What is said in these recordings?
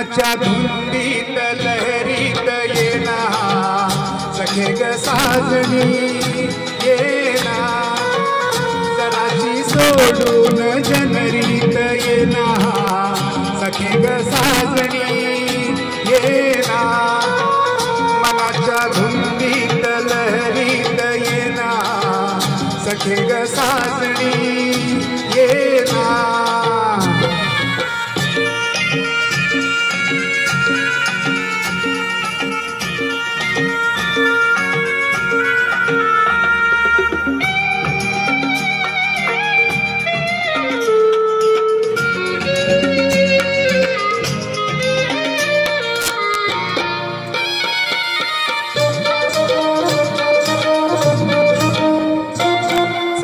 मनाच्या धुंदीत लहरीत येना. सखे ग साजणी येना. जराची सोडून जनरीत येना. सखे ग साजणी येना. मनाच्या धुंदीत लहरीत येना. सखे ग साजणी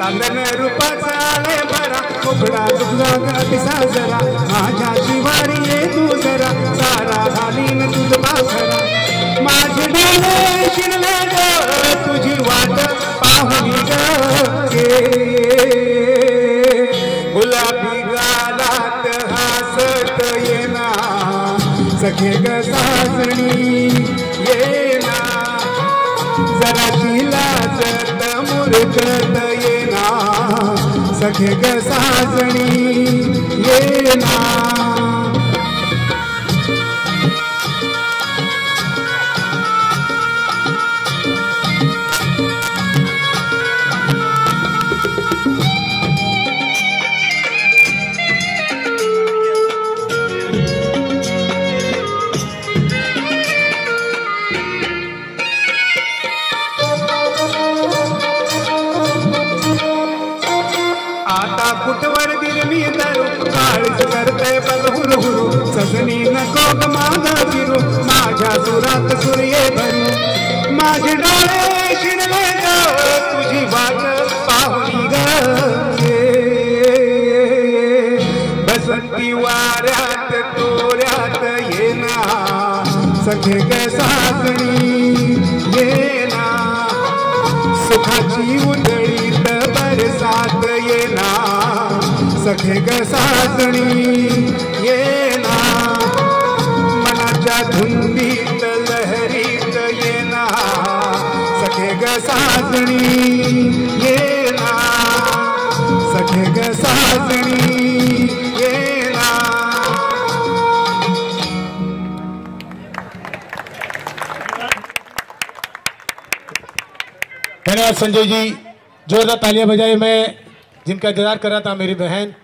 चांदन रूपाचा आले बरा कोकडा दुखला गतिसा जरा माझ्या शिवारी ये तू जरा सारा घालीन तुझ खरा माझे डोळे शिरले ग तुझी वाट पाहुली ग गुलाबी गालात हसत येना सखे ग सासणी येना. जराशी लाजत मुरकत येना सखे ग साजणी येना आता कुठवर दिल मी धरू? काळीच करते पद हुरु हुरु. सजनी नको ग माझा फिरू माझ्या सुरात सूर्य भरू. माझे डोळे शिणले ग तुझी वाट पाहुणी ग. बसंती वाऱ्यात तोऱ्यात येना सखे ग सासणी येना सुखाची ये ना सखे ग साजणी येना. मनाच्या धुंदीत लहरीत येना. सखे ग साजणी येना. सखे ग साजणी येना. धन्यवाद संजय जी जोरदार तालियां बजाई मैं। जिनका इंतजार कर रहा था मेरी बहन